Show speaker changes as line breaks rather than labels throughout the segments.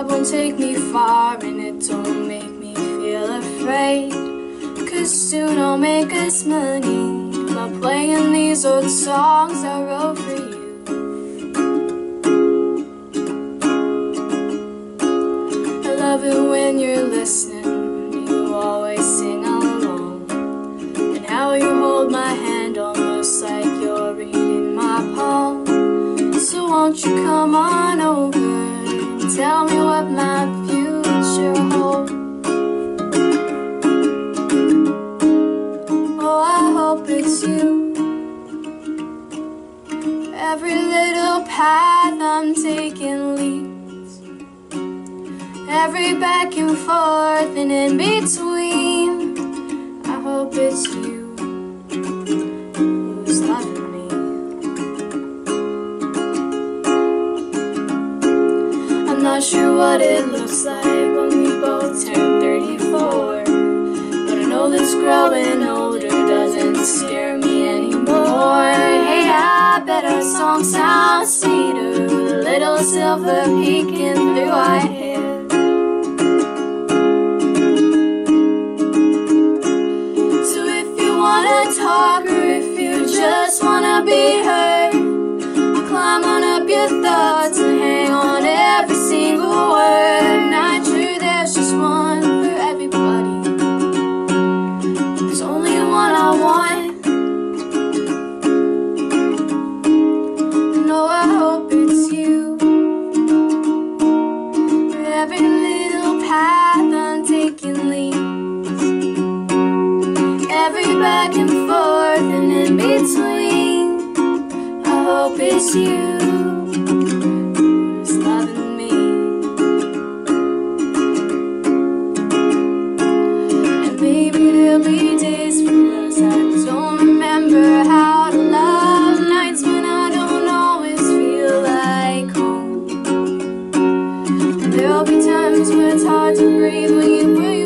job won't take me far and it don't make me feel afraid. Cause soon I'll make us money by playing these old songs I wrote for you. I love it when you're listening, you always sing along. And how you hold my hand almost like you're reading my palm. So won't you come on path I'm taking leads. Every back and forth and in between. I hope it's you who's loving me. I'm not sure what it looks like song a little silver peeking through our hair. So if you wanna talk or if you just wanna be heard, I'll climb on up your thoughts hope it's you who's loving me. And maybe there'll be days for us I don't remember how to love. Nights when I don't always feel like home. And there'll be times when it's hard to breathe when you put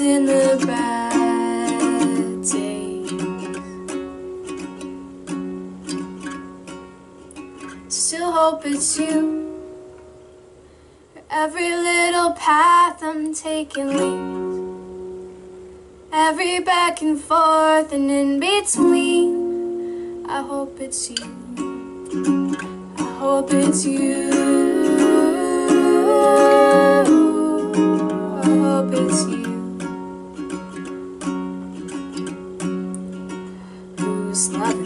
In the bad days, still hope it's you. For every little path I'm taking leads. Every back and forth and in between. I hope it's you. I hope it's you. Slavic.